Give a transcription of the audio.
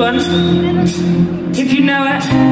one, if you know it.